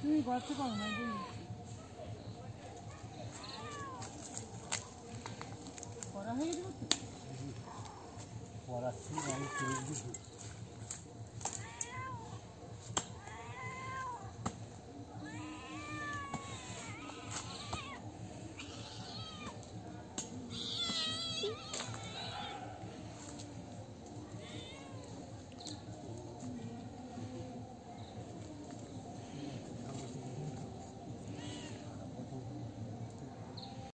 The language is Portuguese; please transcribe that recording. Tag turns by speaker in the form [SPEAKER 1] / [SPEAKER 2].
[SPEAKER 1] Não bonito. bom, né, meu filho. rede,
[SPEAKER 2] sim, vai, aí, o de